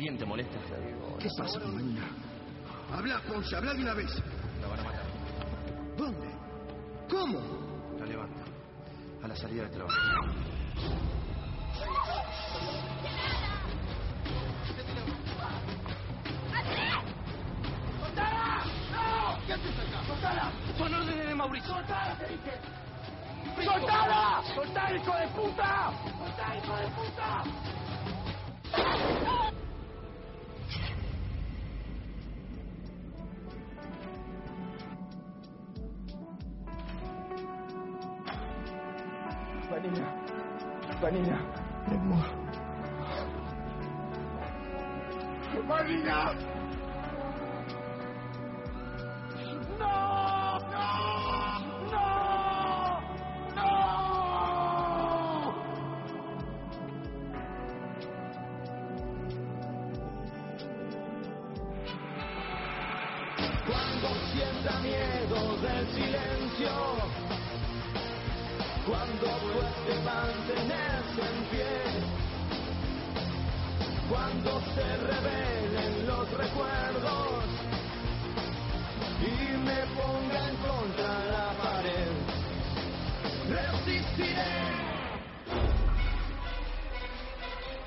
¿También te molesta? ¿Qué pasa, Marina? Habla, Ponce, habla de una vez. La van a matar. ¿Dónde? ¿Cómo? La levanta. A la salida del trabajo. ¡Soltala! ¡No! ¿Qué haces acá? ¡Soltala! Son órdenes de Mauricio. ¡Soltala, te dije! ¡Soltala! ¡Soltala, hijo de puta! ¡Soltala, hijo de puta! Vanina. Mi amor.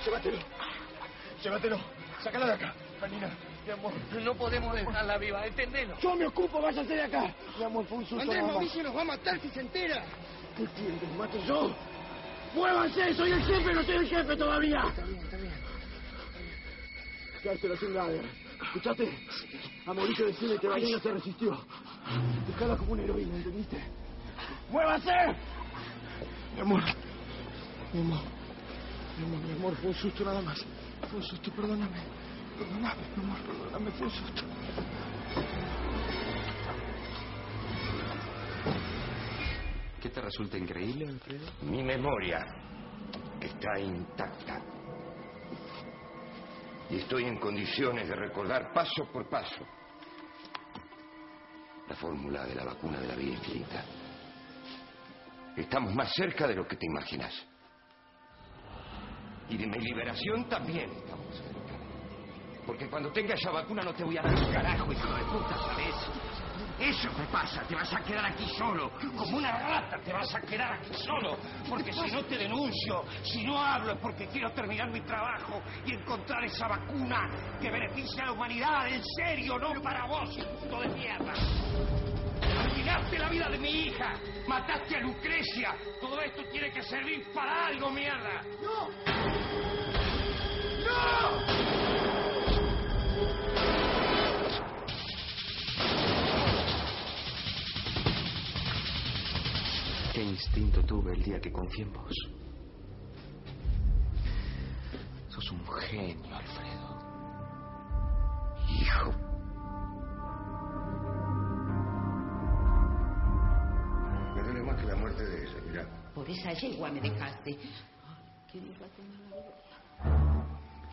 Llévatelo. Llévatelo. Sácala de acá. Vanina, mi amor. No podemos dejarla viva, entendelo. Yo me ocupo, váyase de acá. Mi amor, fue un susto. Andrés. Mauricio nos va a matar si se entera. ¿Qué? ¿Me mato yo? ¡Muévanse! ¡Soy el jefe! ¡No soy el jefe todavía! Está bien, está bien. La chingada. ¿Escuchaste? A Mauricio decirle que Vanina se resistió. Dejala como una heroína, ¿entendiste? ¡Muévanse! Mi amor. Mi amor. Mi amor, mi amor, fue un susto nada más. Fue un susto, perdóname. Perdóname, mi amor, perdóname, fue un susto. ¿Qué te resulta increíble, Alfredo? Mi memoria está intacta. Y estoy en condiciones de recordar paso por paso la fórmula de la vacuna de la vida infinita. Estamos más cerca de lo que te imaginas. Y de mi liberación también estamos cerca. Porque cuando tenga esa vacuna no te voy a dar un carajo, hijo de puta, ¿sabes? Eso te pasa, te vas a quedar aquí solo, como una rata te vas a quedar aquí solo, porque si no te denuncio, si no hablo es porque quiero terminar mi trabajo y encontrar esa vacuna que beneficie a la humanidad, en serio, no para vos, puto de mierda. Hija, mataste a Lucrecia, todo esto tiene que servir para algo, mierda. ¡No! ¡No! ¿Qué instinto tuve el día que confié en vos? Sos un genio, Alfredo. Por esa yegua me dejaste.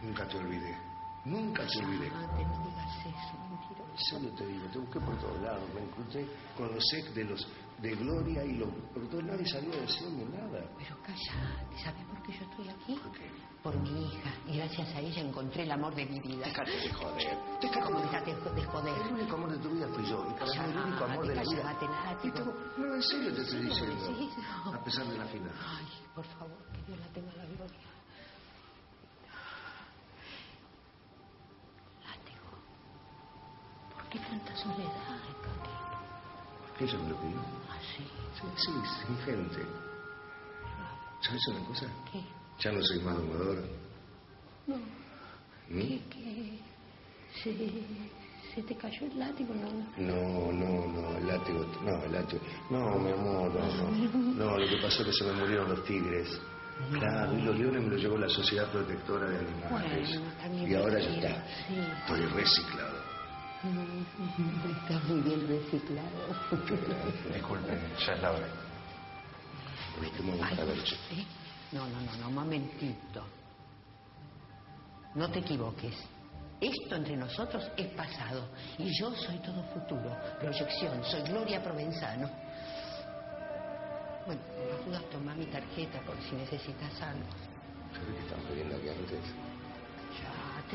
Nunca te olvidé. Nunca te olvidé. Cállate, no digas eso, mentiroso. En serio te digo, te busqué por todos lados, me encontré con los ex de los de Gloria y los... Por todos nadie sabía decirme nada. Pero cállate, ¿sabes por qué yo estoy aquí? ¿Por qué? Por mi hija. Y gracias a ella encontré el amor de mi vida. Déjate de joder. Déjate ¿Cómo déjate de joder? El único amor de tu vida fui yo. Y para mí el único amor de la vida. Tengo- No, en serio te estoy ¿En serio me diciendo. A pesar de la fila. Ay, por favor, que Dios la tenga en la gloria. Látigo. ¿Por qué tanta soledad? ¿Qué ella me lo pidió? Sí, sí, sin gente. ¿Sabes una cosa? ¿Qué? Ya no soy más domador. No. ¿Mm? ¿Qué? ¿Se, ¿Se te cayó el látigo? No. No, no, no, el látigo, no, el látigo. No, mi amor, no, no. No, lo que pasó es que se me murieron los tigres. Claro, y los leones me los llevó la Sociedad Protectora de Animales. Bueno, y ahora ya está. sí. Estoy reciclado. Está muy bien reciclado. Disculpen, ya es la hora. Ay, a. ¿eh? No, no, no, no, momentito. No te equivoques. Esto entre nosotros es pasado. Y yo soy todo futuro. Proyección. Soy Gloria Provenzano. Bueno, por las dudas toma mi tarjeta por si necesitas algo. ¿Sabes qué estaba pidiendo aquí antes?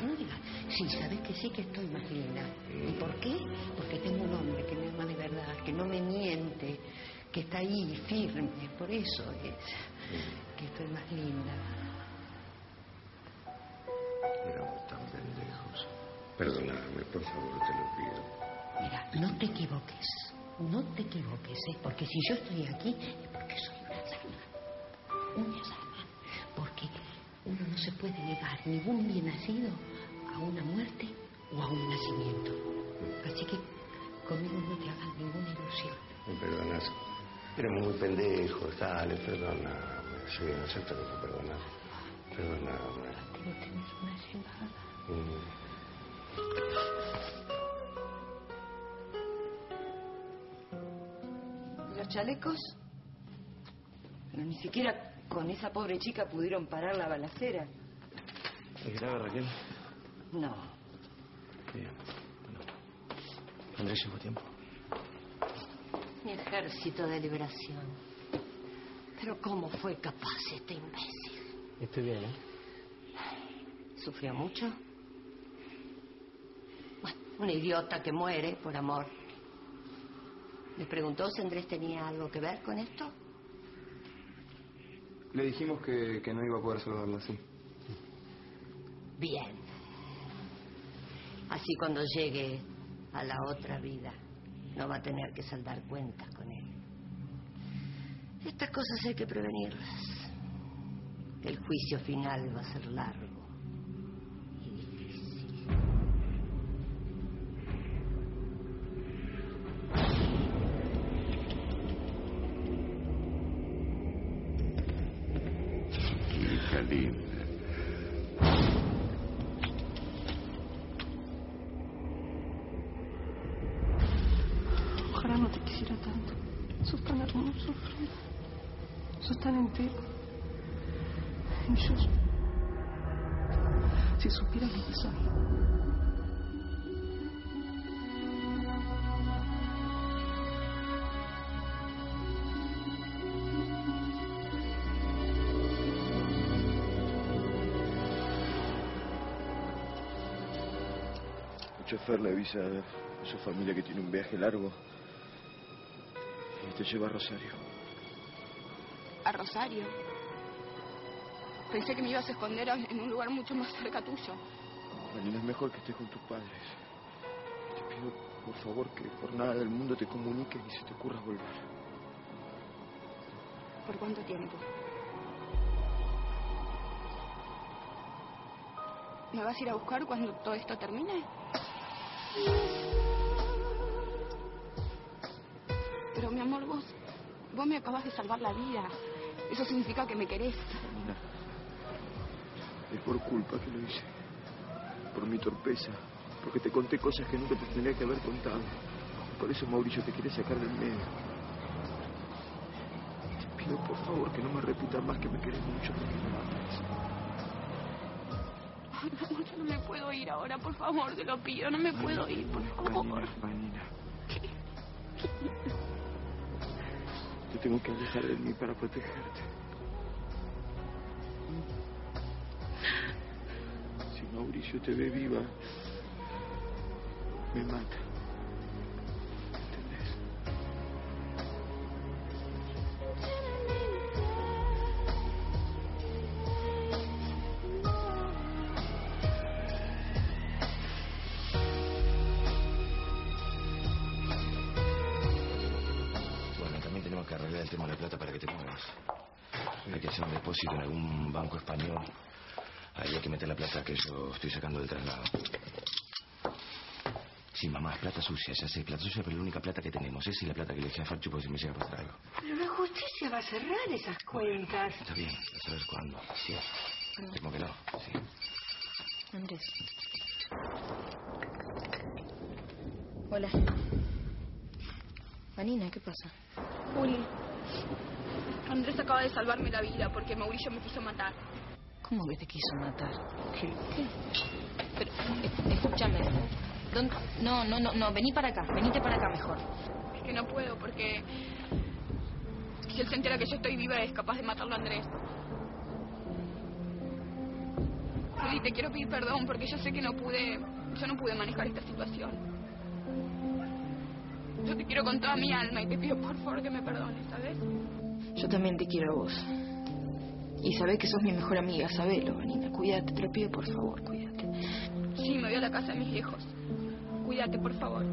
Negaste. Sí, sabes que sí que estoy más linda. ¿Y por qué? Porque tengo un hombre que me ama de verdad, que no me miente, que está ahí firme. Por eso es que estoy más linda. Éramos tan pendejos. Perdóname, por favor, te lo pido. Mira, no te equivoques. No te equivoques, ¿eh? Porque si yo estoy aquí es porque soy una salva. Una salva. Porque uno no se puede negar ningún bien nacido a una muerte o a un nacimiento. Así que conmigo no te hagas ninguna ilusión. ¿Me perdonas? Éramos muy pendejos, dale, perdóname. Sí, acepta que te perdonas. Perdóname. Pero tenés una llevada. Mm. ¿Los chalecos? Pero ni siquiera con esa pobre chica pudieron parar la balacera. ¿Es grave, Raquel? No. Bien. No. Andrés llegó a tiempo. Mi ejército de liberación. Pero ¿cómo fue capaz este imbécil? Estoy bien, ¿eh? ¿Sufrió mucho? Bueno, un idiota que muere por amor. ¿Le preguntó si Andrés tenía algo que ver con esto? Le dijimos que, que no iba a poder saludarla así. Bien. Así cuando llegue a la otra vida, no va a tener que saldar cuentas con él. Estas cosas hay que prevenirlas. El juicio final va a ser largo y difícil. Hija linda. Ojalá no te quisiera tanto. Sos tan hermoso, Fred. Sos tan entero. Si supieras lo que soy. El chofer le avisa a su familia que tiene un viaje largo y te lleva a Rosario. ¿A Rosario? Pensé que me ibas a esconder en un lugar mucho más cerca tuyo. Vanina, es mejor que estés con tus padres. Te pido, por favor, que por nada del mundo te comuniques ni se te ocurra volver. ¿Por cuánto tiempo? ¿Me vas a ir a buscar cuando todo esto termine? Pero mi amor, vos, vos me acabas de salvar la vida. Eso significa que me querés. Es por culpa que lo hice. Por mi torpeza. Porque te conté cosas que nunca te tendría que haber contado. Por eso Mauricio te quiere sacar del medio. Te pido por favor que no me repitas más que me querés mucho porque me matas. Yo no me puedo ir ahora, por favor, te lo pido. No me puedo ir, por favor. Vanina, Vanina. Te tengo que alejar de mí para protegerte. Mauricio te ve viva, me mata. Estoy sacando del traslado. Sí, mamá, es plata sucia, ya sé, plata sucia, pero es la única plata que tenemos. Esa y la plata que le dejé a Farchu por si me llega a pasar algo. Pero la justicia va a cerrar esas cuentas. Está bien, a saber cuándo. Sí. Temo que no, sí. Andrés. Hola. Vanina, ¿qué pasa? Juli. Andrés acaba de salvarme la vida porque Mauricio me quiso matar. ¿Cómo que te quiso matar? ¿Qué? Pero, eh, escúchame. ¿Dónde- No, no, no, no, vení para acá, venite para acá mejor. Es que no puedo porque si él se entera que yo estoy viva es capaz de matarlo a Andrés. Juli, te quiero pedir perdón porque yo sé que no pude, yo no pude manejar esta situación. Yo te quiero con toda mi alma y te pido por favor que me perdones, ¿sabes? Yo también te quiero a vos. Y sabés que sos mi mejor amiga, sabelo, Vanina. Cuídate, te lo pido por favor, cuídate. Sí, me voy a la casa de mis viejos. Cuídate, por favor.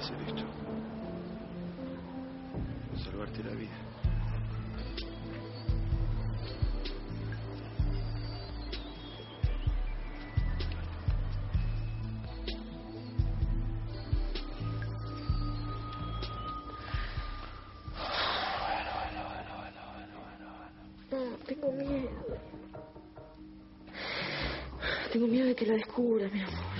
Hacer esto. Salvarte la vida. Tengo miedo. De que lo descubra, mi amor.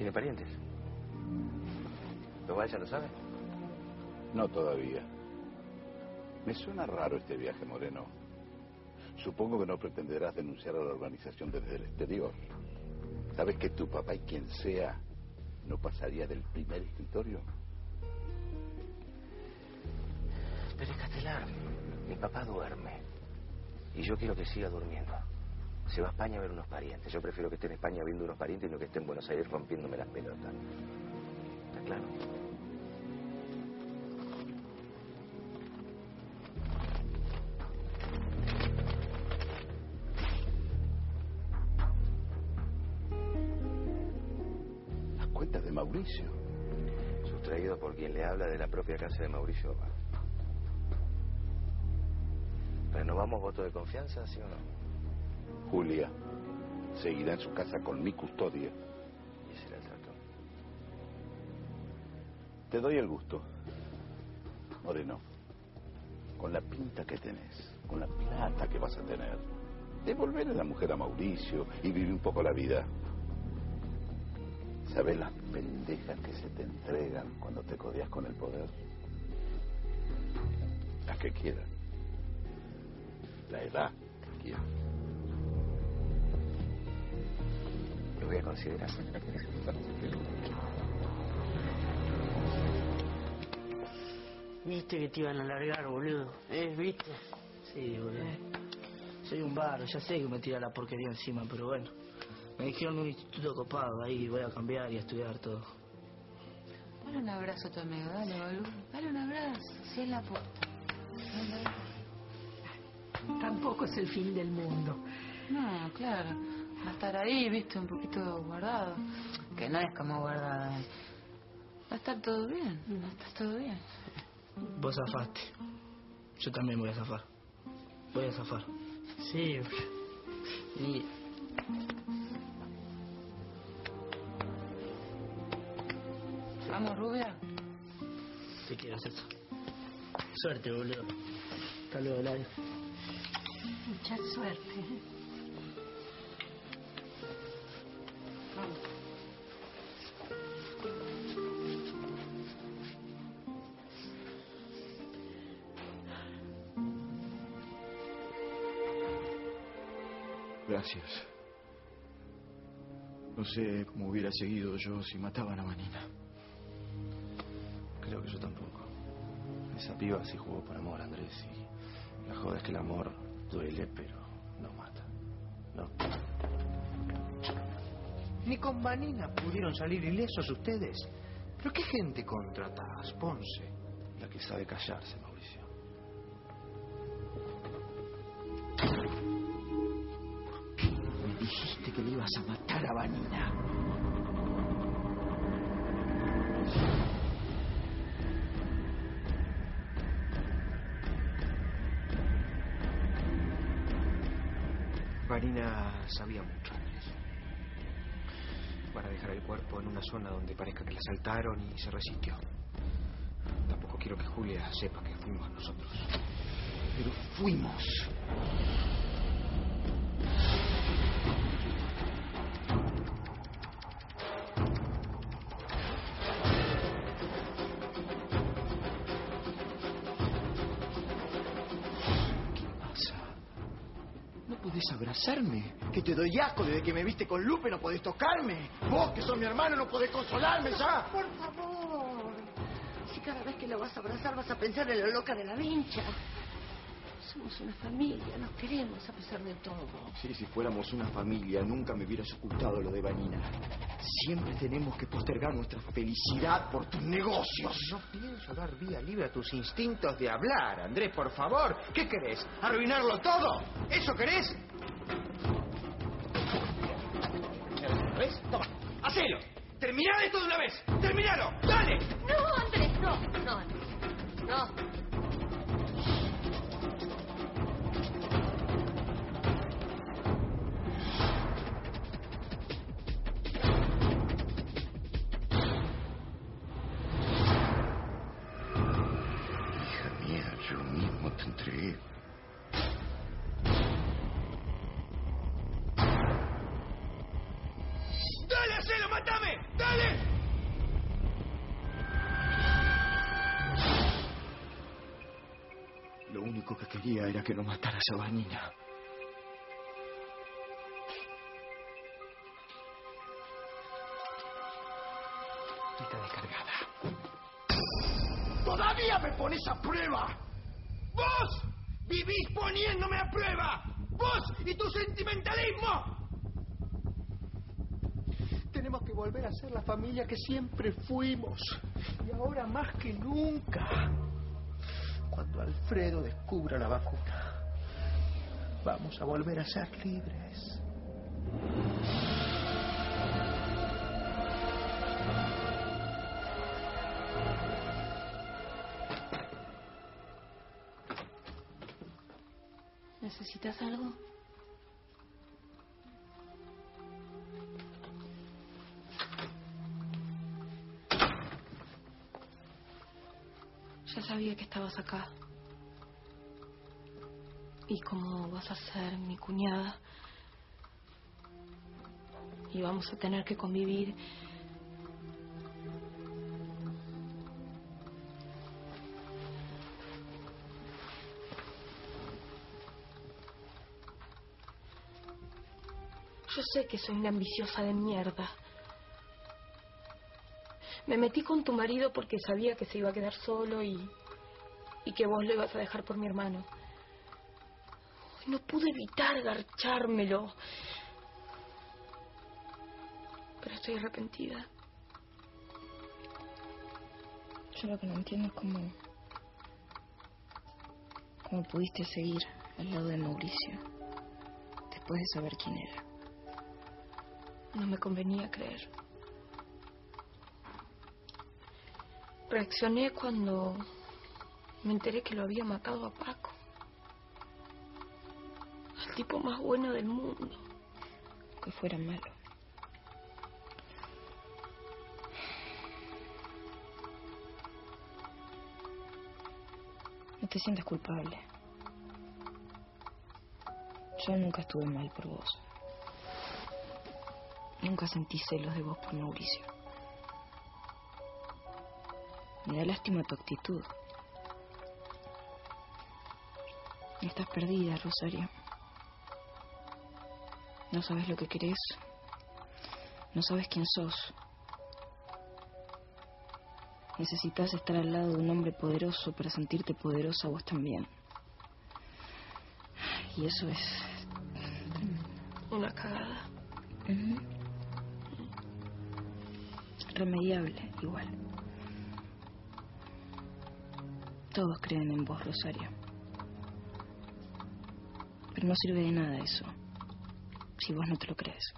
¿Tiene parientes? ¿Lo ya lo sabe? No todavía. Me suena raro este viaje, Moreno. Supongo que no pretenderás denunciar a la organización desde el exterior. ¿Sabes que tu papá y quien sea no pasaría del primer escritorio? Pero es Castelar, mi papá duerme. Y yo quiero que siga durmiendo. Se va a España a ver unos parientes. Yo prefiero que esté en España viendo unos parientes y no que esté en Buenos Aires rompiéndome las pelotas. ¿Está claro? Las cuentas de Mauricio. Sustraído por quien le habla de la propia casa de Mauricio. ¿Renovamos voto de confianza, sí o no? Julia seguirá en su casa con mi custodia. Y ese era el trato. Te doy el gusto. Moreno, con la pinta que tenés, con la plata que vas a tener, devolver a la mujer a Mauricio y vivir un poco la vida. ¿Sabes las pendejas que se te entregan cuando te codeas con el poder? Las que quieran. La edad que quieran. Voy a considerar. Viste que te iban a largar, boludo. ¿Eh? ¿Viste? Sí, boludo. Soy un barro, ya sé que me tira la porquería encima, pero bueno. Me dijeron un instituto copado, ahí voy a cambiar y a estudiar todo. Dale un abrazo a tu amigo, dale, boludo. Dale un abrazo, si es la puta. Tampoco es el fin del mundo. No, claro. Va a estar ahí, viste, un poquito guardado. Que no es como guardado. Va a estar todo bien, va a estar todo bien. Vos zafaste. Yo también voy a zafar. Voy a zafar. Sí, y Vamos, rubia. te quiero hacer eso. Suerte, boludo. Hasta luego, Ladio. Mucha suerte. Gracias. No sé cómo hubiera seguido yo si mataban a Vanina. Creo que yo tampoco. Esa piba sí jugó por amor, Andrés. Y la joda es que el amor duele, pero no mata. No. Ni con Vanina pudieron salir ilesos ustedes. ¿Pero qué gente contratás, Ponce? La que sabe callarse, Mauricio. Me dijiste que le ibas a matar a Vanina. Vanina sabía mucho, Andrés. Van a dejar el cuerpo en una zona donde parezca que la asaltaron y se resistió. Tampoco quiero que Julia sepa que fuimos nosotros. Pero fuimos. Abrazarme. Que te doy asco desde que me viste con Lupe, no podés tocarme. Vos, que sos mi hermano, no podés consolarme ya. Por favor. Si cada vez que lo vas a abrazar vas a pensar en la loca de la vincha. Somos una familia, nos queremos a pesar de todo. Sí, si fuéramos una familia, nunca me hubieras ocultado lo de Vanina. Siempre tenemos que postergar nuestra felicidad por tus negocios. No pienso dar vía libre a tus instintos de hablar, Andrés, por favor. ¿Qué querés? ¿Arruinarlo todo? ¿Eso querés? ¿Ves? Toma, hacelo. Terminad esto de una vez. Terminalo. Dale. No, Andrés, no, no, Andrés. No. Hija mía, yo mismo te entregué. Quería era que no mataras a Vanina. Está descargada. ¡Todavía me pones a prueba! ¡Vos! ¡Vivís poniéndome a prueba! ¡Vos y tu sentimentalismo! Tenemos que volver a ser la familia que siempre fuimos. Y ahora más que nunca. Cuando Alfredo descubra la vacuna, vamos a volver a ser libres. ¿Necesitas algo? Ya sabía que estabas acá. Vas a ser mi cuñada y vamos a tener que convivir, Yo sé que soy una ambiciosa de mierda. Me metí con tu marido porque sabía que se iba a quedar solo y, y que vos lo ibas a dejar por mi hermano. No pude evitar garchármelo. Pero estoy arrepentida. Yo lo que no entiendo es cómo. cómo pudiste seguir al lado de Mauricio después de saber quién era. No me convenía creer. Reaccioné cuando me enteré que lo había matado a Paco. Tipo más bueno del mundo. Que fuera malo. No te sientas culpable. Yo nunca estuve mal por vos. Nunca sentí celos de vos por Mauricio. Me da lástima tu actitud. Estás perdida, Rosario. No sabes lo que querés. No sabes quién sos. Necesitas estar al lado de un hombre poderoso para sentirte poderosa vos también. Y eso es Una cagada. Remediable, igual. Todos creen en vos, Rosario. Pero no sirve de nada eso, si vos no te lo crees.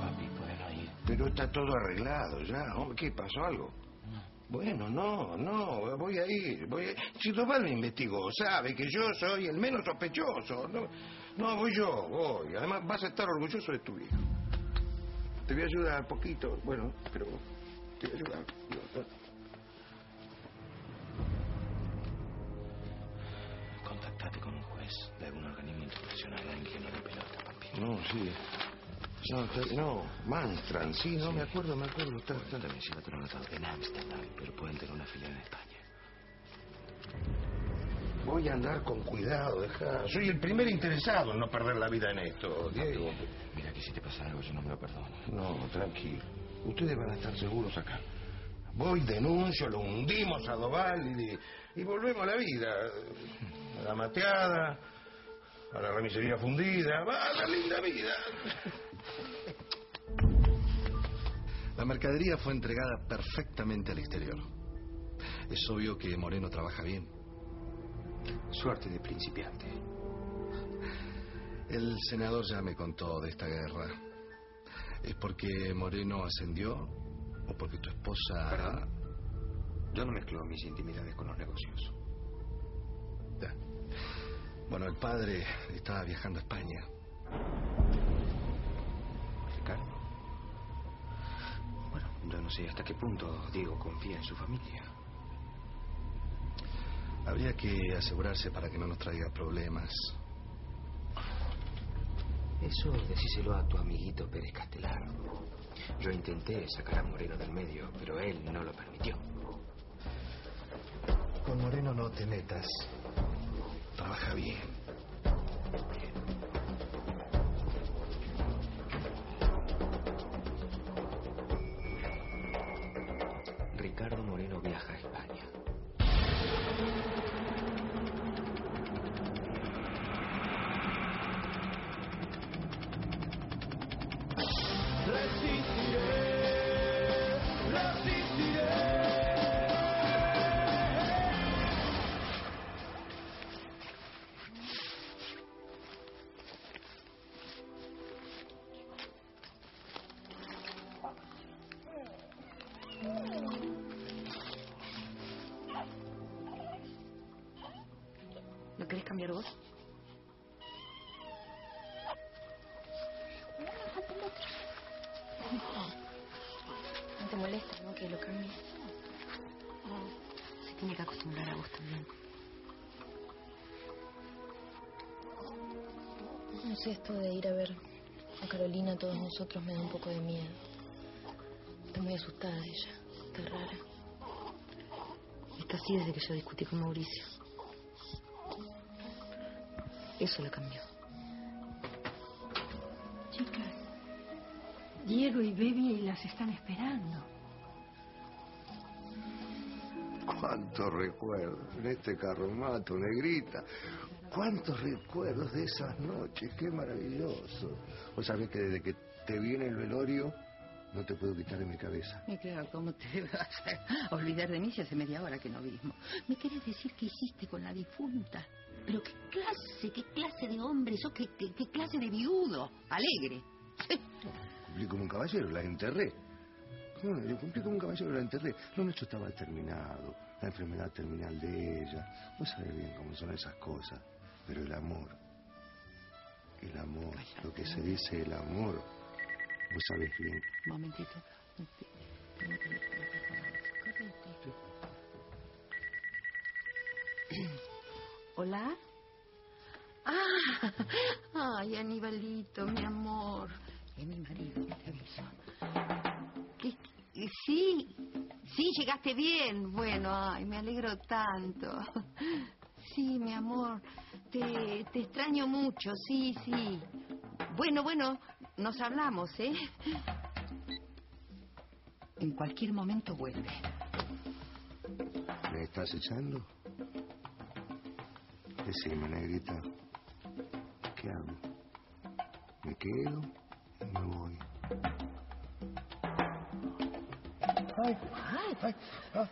Papi, podemos ir. Pero está todo arreglado ya, hombre. ¿Qué pasó algo? Bueno, no, no, voy a ir, voy a ir. Si Doval me investigó, sabe que yo soy el menos sospechoso. No, no, voy yo, voy. Además, vas a estar orgulloso de tu hijo. Te voy a ayudar poquito, bueno, pero te voy a ayudar. No, sí. No, no, sí, no, me acuerdo, me acuerdo. Está, está. También se va a en Ámsterdam, pero pueden tener una filial en España. Voy a andar con cuidado, deja. Soy el primer interesado en no perder la vida en esto, Diego. Mira que si te pasa algo yo no me lo perdono. No, tranquilo. Ustedes van a estar seguros acá. Voy, denuncio, lo hundimos a Doval y, y volvemos a la vida. A la mateada, a la remisería fundida, va, a la linda vida. La mercadería fue entregada perfectamente al exterior. Es obvio que Moreno trabaja bien. Suerte de principiante. El senador ya me contó de esta guerra. ¿Es porque Moreno ascendió o porque tu esposa... Perdón. Yo no mezclo mis intimidades con los negocios. Bueno, el padre estaba viajando a España. Ricardo. Bueno, yo no sé hasta qué punto Diego confía en su familia. Habría que asegurarse para que no nos traiga problemas. Eso decíselo a tu amiguito Pérez Castelar. Yo intenté sacar a Moreno del medio, pero él no lo permitió. Con Moreno no te metas. Trabaja bien. Ricardo Moreno viaja a España. Cambiar vos? No te molesta, ¿no? Que lo cambie. Se tiene que acostumbrar a vos también. No sé, esto de ir a ver a Carolina, a todos nosotros, me da un poco de miedo. Está muy asustada ella. Está rara. Está así desde que yo discutí con Mauricio. Eso la cambió. Chicas, Diego y Baby las están esperando. Cuántos recuerdos en este carromato, negrita. Cuántos recuerdos de esas noches, qué maravilloso. Vos sabés que desde que te viene el velorio, no te puedo quitar de mi cabeza. Me queda ¿cómo te vas a olvidar de mí si hace media hora que no vimos? ¿Me querés decir qué hiciste con la difunta? Pero qué clase, qué clase de hombre sos, qué, qué, qué clase de viudo, alegre. Cumplí como un caballero, la enterré. Bueno, yo cumplí como un caballero, la enterré. Lo nuestro estaba terminado, la enfermedad terminal de ella. Vos sabés bien cómo son esas cosas. Pero el amor, el amor, lo que se dice el amor, vos sabés bien. Momentito. Correte. Hola. Ah, ay, Aníbalito, mi amor. Es mi marido, te aviso. ¿Qué- Sí, sí, llegaste bien. Bueno, ay, me alegro tanto. Sí, mi amor, te, te extraño mucho, sí, sí. Bueno, bueno, nos hablamos, ¿eh? En cualquier momento vuelve. ¿Me estás echando? Decime, negrita. ¿Qué hago? ¿Me quedo o me voy? Ay, ay,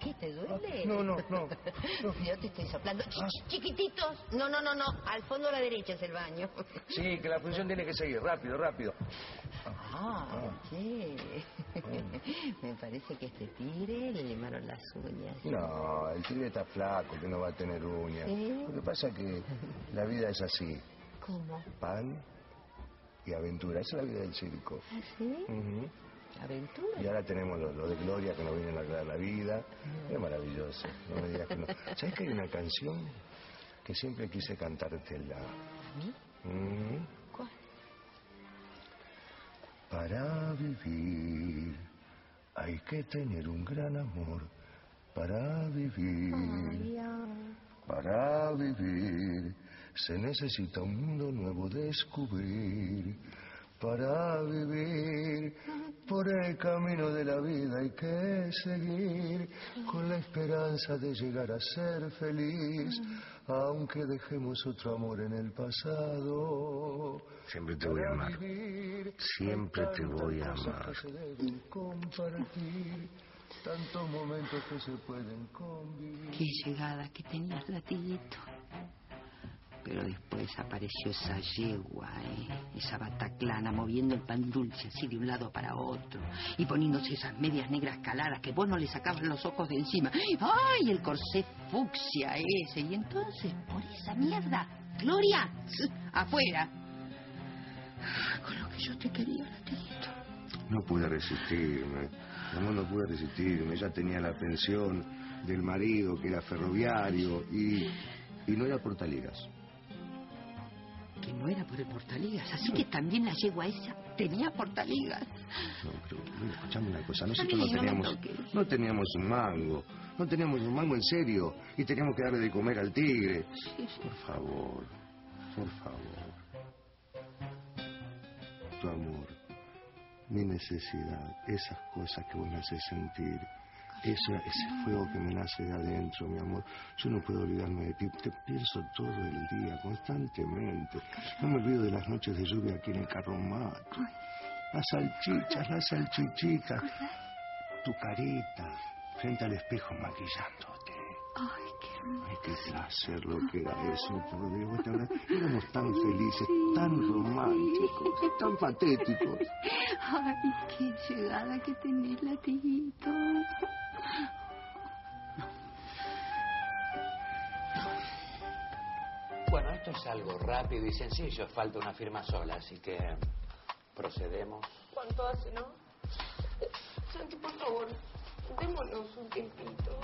¿Qué te duele? No, no, no, Yo te estoy soplando. Ch, Chiquititos. No, no, no, no. Al fondo a la derecha es el baño. Sí, que la función tiene que seguir, rápido, rápido. Ah, ¿qué? Me parece que este tigre le limaron las uñas. No, el tigre está flaco, que no va a tener uñas. ¿Sí? Lo que pasa es que la vida es así. ¿Cómo? Pan y aventura. Esa es la vida del circo. ¿Ah, sí? ¿Aventura? Y ahora tenemos lo, lo de Gloria que nos viene a aclarar la vida. Es maravilloso. No me digas que no. ¿Sabes que hay una canción que siempre quise cantártela? ¿A mí? Mm. Para vivir hay que tener un gran amor. Para vivir, para vivir se necesita un mundo nuevo descubrir. Para vivir por el camino de la vida hay que seguir con la esperanza de llegar a ser feliz, aunque dejemos otro amor en el pasado. Siempre te voy a amar. Siempre te voy a amar. Se deben compartir tantos momentos que se pueden convivir. Qué llegada que tenías, latiguito. Pero después apareció esa yegua, ¿eh? esa bataclana, moviendo el pan dulce así de un lado para otro y poniéndose esas medias negras caladas que vos no le sacabas los ojos de encima. ¡Ay, el corsé fucsia ese! Y entonces, por esa mierda, Gloria, afuera. Con lo que yo te quería, latiguito. No pude resistirme, amor, no pude resistirme. Ella tenía la pensión del marido que era ferroviario y, y no era portaligas. Que no era por el portaligas, así que también la yegua esa tenía portaligas. No, pero mira, escuchame una cosa, nosotros no no teníamos, no teníamos un mango, no teníamos un mango en serio y teníamos que darle de comer al tigre. Por favor, por favor. Tu amor, mi necesidad, esas cosas que vos me haces sentir, eso, ese fuego que me nace de adentro, mi amor. Yo no puedo olvidarme de ti, te pienso todo el día, constantemente. No me olvido de las noches de lluvia aquí en el carromato. Las salchichas, las salchichitas, tu carita frente al espejo maquillándote. Ay, qué Ay, qué placer lo que era eso, por Dios. Éramos tan felices, tan románticos, tan patéticos. Ay, qué llegada que tenés, latiguito. Bueno, esto es algo rápido y sencillo, falta una firma sola, así que procedemos. ¿Cuánto hace, no? Santi, por favor, démonos un tiempito.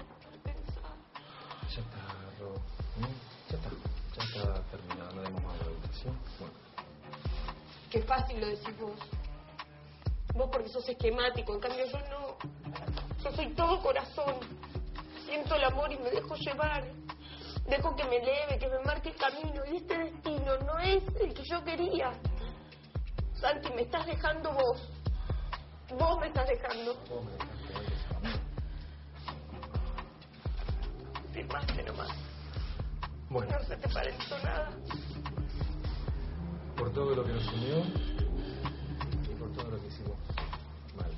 Ya está. Ya está. Ya está terminado. No demos más ¿sí? Bueno. Qué fácil lo decís vos. Vos porque sos esquemático, en cambio yo no. Yo soy todo corazón. Siento el amor y me dejo llevar. Dejo que me eleve, que me marque el camino. Y este destino no es el que yo quería. Santi, me estás dejando vos. Vos me estás dejando. Firmaste nomás. Bueno, No se te parezco nada. por todo lo que nos unió y por todo lo que hicimos mal.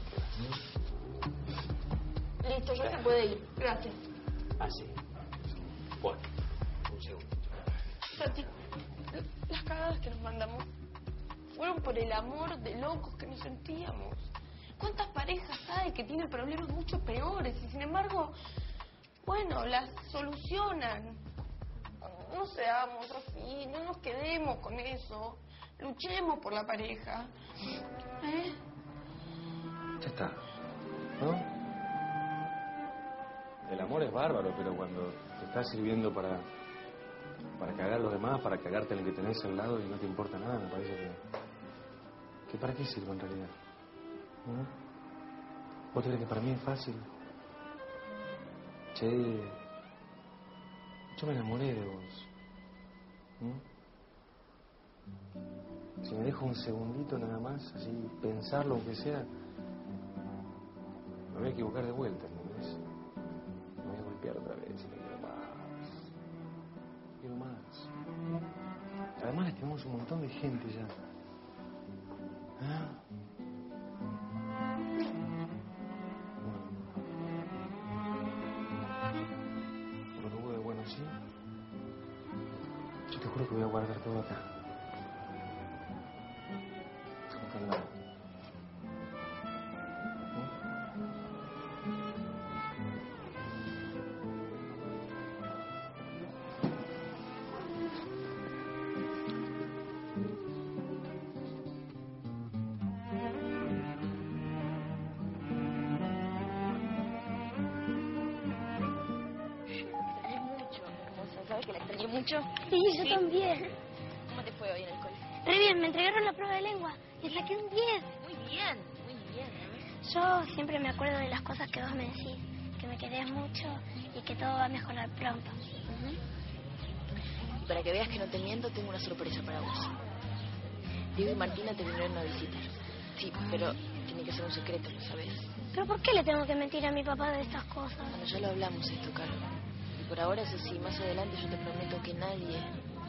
¿Mm? Listo, ya se puede ir. Gracias. Así. Bueno, un segundo. Santi, las cagadas que nos mandamos fueron por el amor de locos que nos sentíamos. ¿Cuántas parejas hay que tienen problemas mucho peores y sin embargo, bueno, las solucionan? No seamos así, no nos quedemos con eso. Luchemos por la pareja. ¿Eh? Ya está. ¿No? El amor es bárbaro, pero cuando te está sirviendo para, para cagar a los demás, para cagarte al que tenés al lado y no te importa nada, me parece que... que ¿Para qué sirvo en realidad? ¿Mm? ¿Vos crees que para mí es fácil? Che, yo me enamoré de vos. Si me dejo un segundito nada más, así, pensarlo aunque sea, me voy a equivocar de vuelta, ¿entendés? Me voy a golpear otra vez y quiero más. Quiero más. Además, tenemos un montón de gente ya. Me decís, que me querés mucho y que todo va a mejorar pronto. Y para que veas que no te miento, tengo una sorpresa para vos. Diego y Martina te vinieron a visitar. Sí, pero tiene que ser un secreto, ¿lo sabes? ¿Pero por qué le tengo que mentir a mi papá de estas cosas? Bueno, ya lo hablamos esto, Caro. Y por ahora es así. Más adelante yo te prometo que nadie,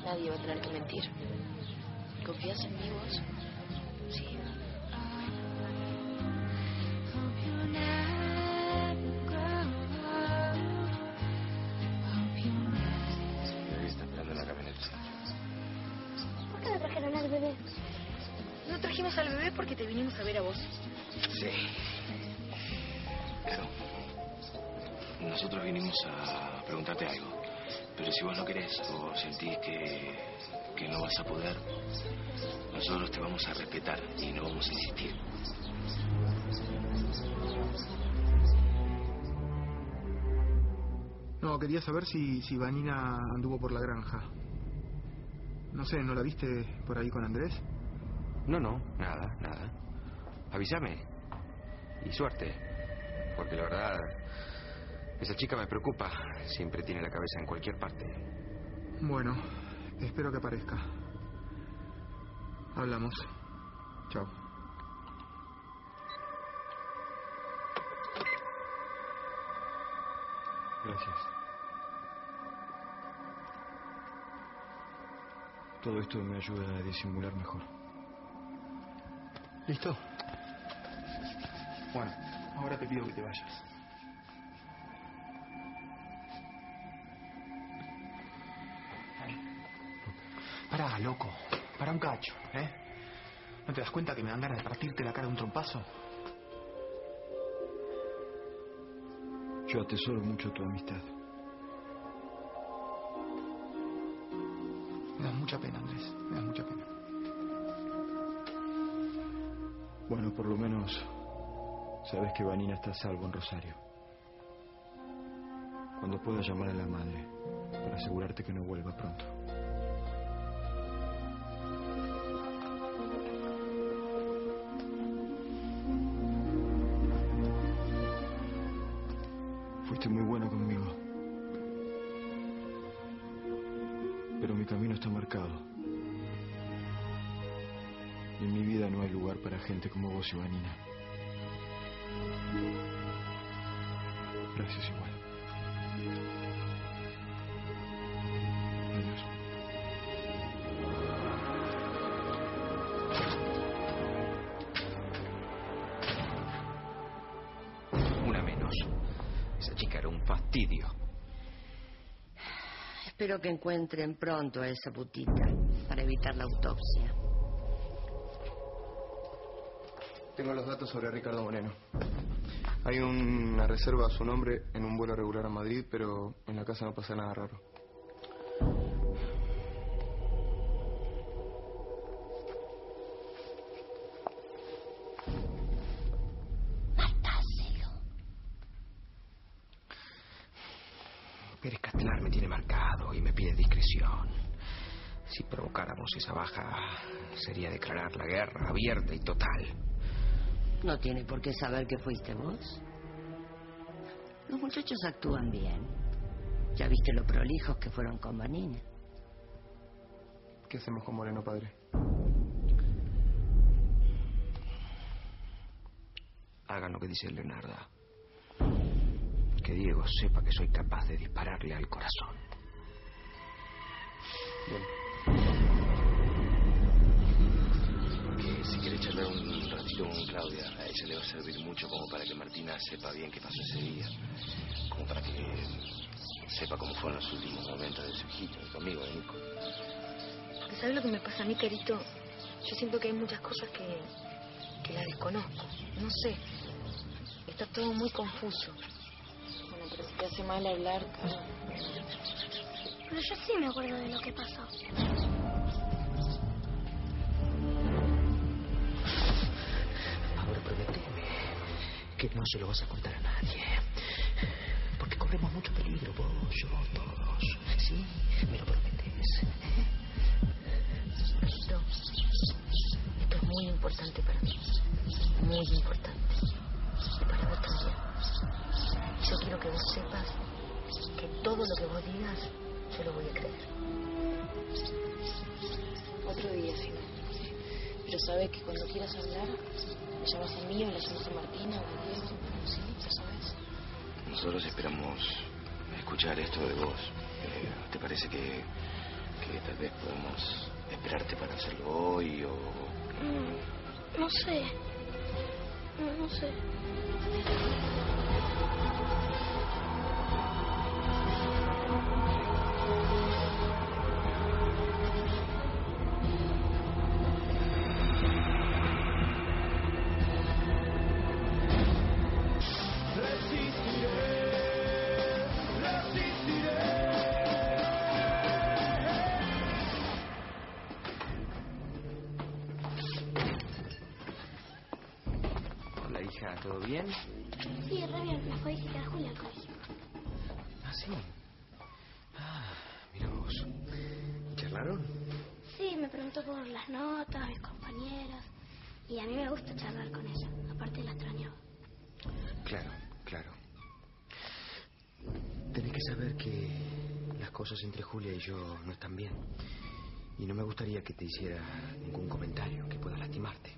nadie va a tener que mentir. ¿Confías en mí vos? Trajimos al bebé porque te vinimos a ver a vos. Sí. Pero nosotros vinimos a preguntarte algo. Pero si vos no querés o sentís que, que no vas a poder, nosotros te vamos a respetar y no vamos a insistir. No, quería saber si, si Vanina anduvo por la granja. No sé, ¿no la viste por ahí con Andrés? No, no, nada, nada. Avísame. Y suerte. Porque la verdad, esa chica me preocupa. Siempre tiene la cabeza en cualquier parte. Bueno, espero que aparezca. Hablamos. Chao. Gracias. Todo esto me ayuda a disimular mejor. ¿Listo? Bueno, ahora te pido que te vayas. Pará, loco. Para un cacho, ¿eh? ¿No te das cuenta que me dan ganas de partirte la cara de un trompazo? Yo atesoro mucho tu amistad. Me das mucha pena, Andrés. Me das mucha pena. Bueno, por lo menos sabes que Vanina está a salvo en Rosario. Cuando pueda llamar a la madre para asegurarte que no vuelva pronto. Que encuentren pronto a esa putita para evitar la autopsia. Tengo los datos sobre Ricardo Moreno. Hay una reserva a su nombre en un vuelo regular a Madrid, pero en la casa no pasa nada raro. Pérez Castelar me tiene marcado y me pide discreción. Si provocáramos esa baja, sería declarar la guerra abierta y total. No tiene por qué saber que fuiste vos. Los muchachos actúan bien. Ya viste lo prolijos que fueron con Vanina. ¿Qué hacemos con Moreno, padre? Hagan lo que dice Leonarda. Que Diego sepa que soy capaz de dispararle al corazón. Porque si quiere charlar un ratito con Claudia, a ella le va a servir mucho como para que Martina sepa bien qué pasó ese día. Como para que sepa cómo fueron los últimos momentos de su hijito, de tu amigo, de Nico. Porque ¿sabes lo que me pasa a mí, querido? Yo siento que hay muchas cosas que, que la desconozco. No sé. Está todo muy confuso. Te hace mal hablar. Pero yo sí me acuerdo de lo que pasó. Ahora prometeme que no se lo vas a contar a nadie. Porque corremos mucho peligro, vos, yo, todos. ¿Sí? Me lo prometes. Esto, esto es muy importante para mí. Muy importante. Y para vos también. Yo quiero que vos sepas que todo lo que vos digas, yo lo voy a creer. Otro día, sí. Pero sabes que cuando quieras hablar, me llamas a mí o le llamas a Martina o a Diego. ¿Sí? ¿Ya sabes? Nosotros esperamos escuchar esto de vos. Eh, ¿Te parece que, que tal vez podemos esperarte para hacerlo hoy o...? Mm, no sé. No, no sé. Bien. Y no me gustaría que te hiciera ningún comentario que pueda lastimarte.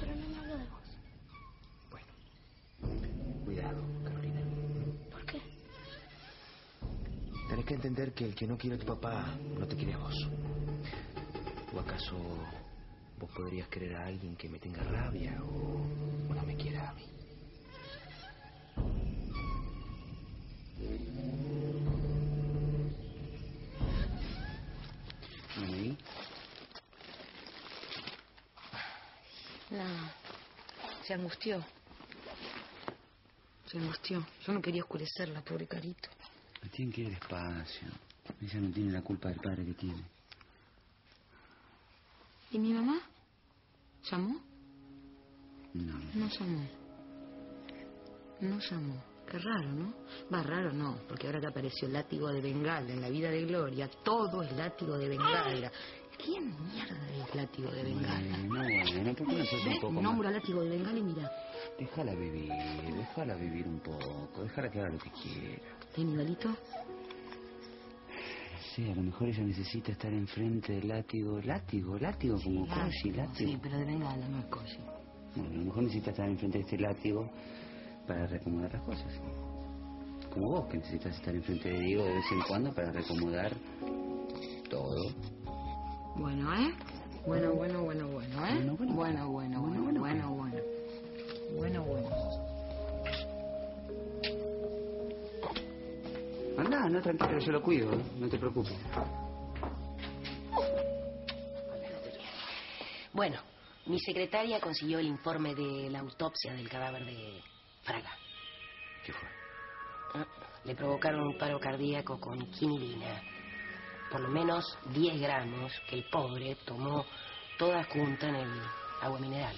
Pero no me hablo de vos. Cuidado, Carolina. ¿Por qué? Tenés que entender que el que no quiere a tu papá no te quiere a vos. ¿O acaso vos podrías querer a alguien que me tenga rabia o, o no me quiera a mí? ¿Y? Nada. Se angustió. Se angustió. Yo no quería oscurecerla, pobre carito. La tienen que ir despacio. Ella no tiene la culpa del padre que tiene. ¿Y mi mamá? ¿Llamó? No. No llamó. No llamó. Qué raro, ¿no? Va, raro no, porque ahora que apareció el látigo de Bengala en la vida de Gloria, todo es látigo de Bengala. ¿Quién mierda es látigo de Bengala? Bueno, bueno, ¿por qué no sos un poco más? nombre látigo de Bengala y mira. Déjala vivir, déjala vivir un poco, déjala que haga lo que quiera. ¿Eh, Nivalito? Sí, a lo mejor ella necesita estar enfrente del látigo. Látigo, látigo como Koshi, látigo. Sí, pero de Bengala, no es Koshi. Bueno, a lo mejor necesita estar enfrente de este látigo para reacomodar las cosas. Como vos, que necesitas estar enfrente de Diego de vez en cuando para reacomodar todo. Bueno, ¿eh? Bueno, bueno, bueno, bueno, ¿eh? Bueno, bueno, bueno, bueno, bueno, bueno, bueno. Bueno, bueno. Anda, anda tranquilo, yo lo cuido, ¿eh? no te preocupes. Bueno, mi secretaria consiguió el informe de la autopsia del cadáver de Fraga. ¿Qué fue? Ah, Le provocaron un paro cardíaco con quinilina. Por lo menos 10 gramos que el pobre tomó toda junta en el agua mineral.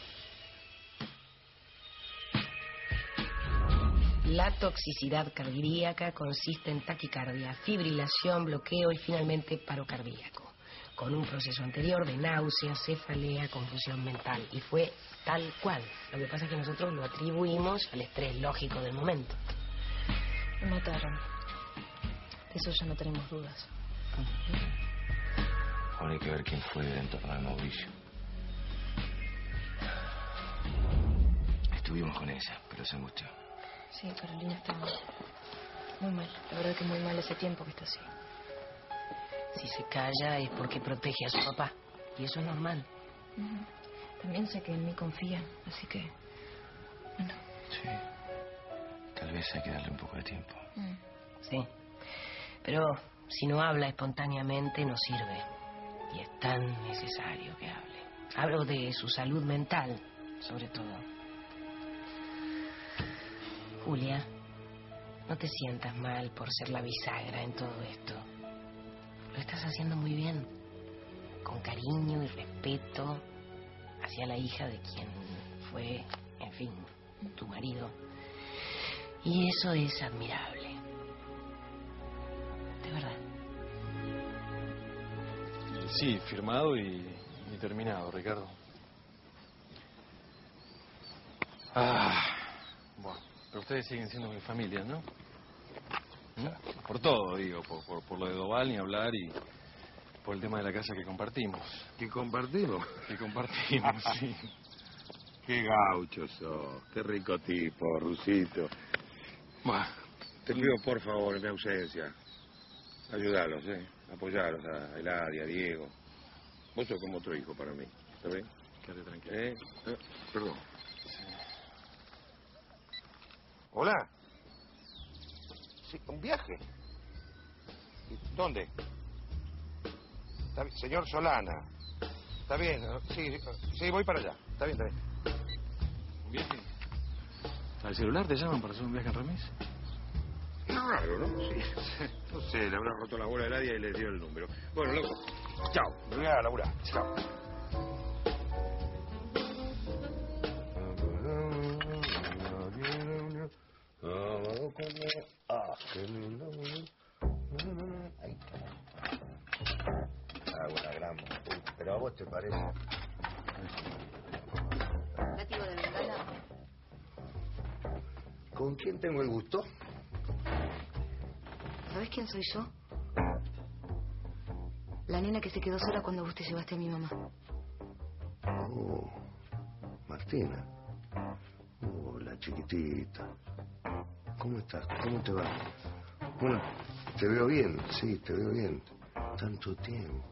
La toxicidad cardíaca consiste en taquicardia, fibrilación, bloqueo y finalmente paro cardíaco, con un proceso anterior de náusea, cefalea, confusión mental. Y fue tal cual. Lo que pasa es que nosotros lo atribuimos al estrés lógico del momento. Me mataron. De eso ya no tenemos dudas. Ahora hay que ver quién fue en torno al Mauricio. Estuvimos con ella, pero se angustió. Sí, Carolina está muy mal. La verdad que muy mal ese tiempo que está así. Si se calla es porque protege a su papá. Y eso es normal. También sé que en mí confía, así que... Bueno, Sí. Tal vez hay que darle un poco de tiempo. mm. Sí. Pero si no habla espontáneamente no sirve. Y es tan necesario que hable. Hablo de su salud mental, sobre todo. Julia, no te sientas mal por ser la bisagra en todo esto. Lo estás haciendo muy bien. Con cariño y respeto hacia la hija de quien fue, en fin, tu marido. Y eso es admirable. Sí, firmado y, y terminado, Ricardo. Ah, bueno, pero ustedes siguen siendo mi familia, ¿no? ¿Mm? Por todo, digo, por, por, por lo de Doval ni hablar y por el tema de la casa que compartimos. ¿Que compartimos? Que compartimos, sí. Qué gaucho sos, qué rico tipo, Rusito. Bah, te pido por favor en mi ausencia. Ayudalos, ¿eh? Apoyaros a Eladia, a Diego. Vos sos como otro hijo para mí, ¿está bien? Quédate tranquilo. ¿Eh? Eh, Perdón. Hola. Sí, ¿Un viaje? ¿Y ¿Dónde? Está bien, Señor Solana. Está bien, sí, sí, voy para allá. Está bien, está bien. ¿Un viaje? ¿Al celular te llaman para hacer un viaje en remis? Raro, ¿no? Sí. No sé, le habrá roto la bola de Eladia y le dio el número. Bueno, loco. Chao. Voy a laburar. Chao. Soy yo? La nena que se quedó sola cuando vos te llevaste a mi mamá. Oh, Martina. Oh, la chiquitita. ¿Cómo estás? ¿Cómo te va? Bueno, te veo bien, sí, te veo bien. Tanto tiempo.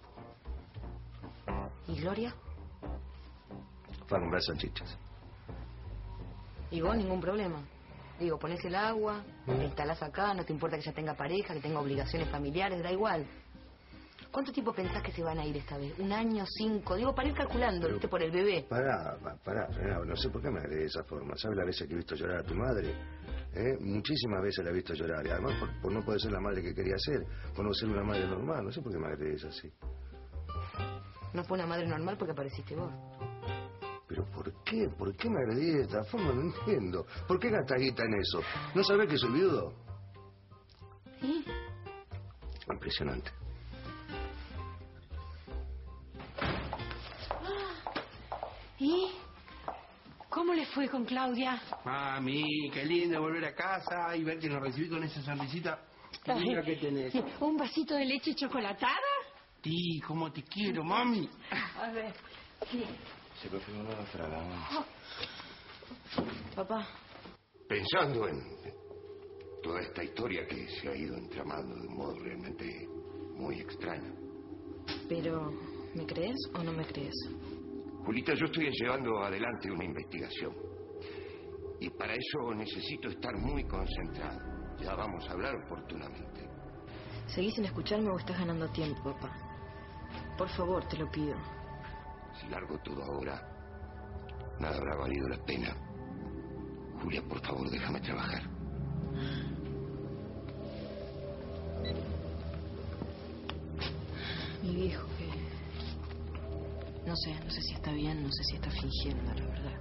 ¿Y Gloria? Fue a comprar salchichas. ¿Y vos ningún problema? Digo, pones el agua, te instalás acá, no te importa que ya tenga pareja, que tenga obligaciones familiares, da igual. ¿Cuánto tiempo pensás que se van a ir esta vez? ¿Un año, cinco? Digo, para ir calculando, ¿viste? Por el bebé. Pará, pa- pará, no sé por qué me agregué de esa forma. ¿Sabes la veces que he visto llorar a tu madre? ¿Eh? Muchísimas veces la he visto llorar. Y además, por, por no poder ser la madre que quería ser, por no ser una madre normal. No sé por qué me agregues así. No fue una madre normal porque apareciste vos. ¿Pero por qué? ¿Por qué me agredí de esta forma? No entiendo. ¿Por qué gastas guita en eso? ¿No sabés que soy viudo? ¿Y? Impresionante. ¿Y? ¿Cómo le fue con Claudia? Mami, qué lindo volver a casa y ver que nos recibí con esa sonrisita. Qué linda que tenés. ¿Un vasito de leche chocolatada? Sí, cómo te quiero, mami. A ver. Sí. Se configuró la fraga. Papá, Pensando en toda esta historia que se ha ido entramando de un modo realmente muy extraño. Pero, ¿me crees o no me crees? Julita, yo estoy llevando adelante una investigación. Y para eso necesito estar muy concentrado. Ya vamos a hablar oportunamente. ¿Seguís sin escucharme o estás ganando tiempo, papá? Por favor, te lo pido. Si largo todo ahora, nada habrá valido la pena. Julia, por favor, déjame trabajar. Mi viejo que... No sé, no sé si está bien, no sé si está fingiendo, la verdad.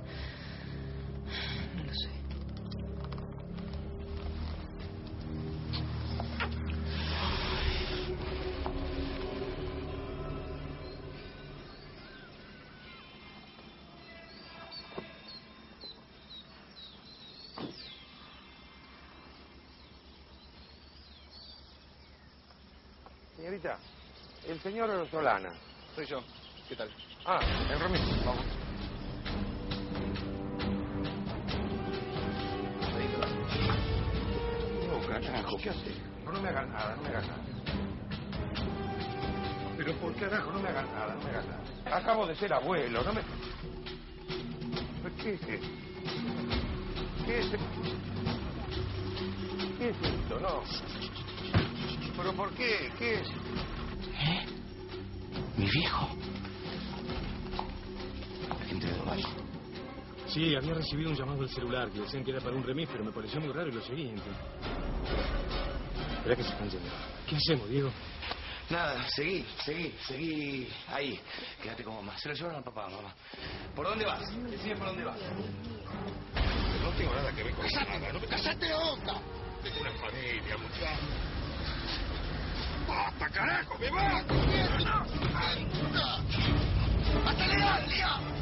Señorita, el señor Solana. Soy yo. ¿Qué tal? Ah, el remis. Vamos. No, carajo, ¿qué haces? No, no me hagas nada, no me hagas nada. Pero por carajo, no me hagas nada, no me hagas nada. Acabo de ser abuelo, no me... ¿Qué es esto? ¿Qué es esto? ¿Qué es esto? No. ¿Pero por qué? ¿Qué es? ¿Eh? ¿Mi viejo? ¿Alguien te dio algo? Sí, había recibido un llamado del celular que decían que era para un remis, pero me pareció muy raro y lo seguí. Espera que se están yendo. ¿Qué hacemos, Diego? Nada, seguí, seguí, seguí ahí. Quédate con mamá. Se lo llevaron al papá, mamá. ¿Por dónde vas? Decime por dónde vas. No tengo nada que ver con ¡Casate! nada. No me ¡Casate, onda! Tengo una familia, muchacho. ¡Basta, carajo! ¡Me! ¡Mierda! ¡Acelera, Lía!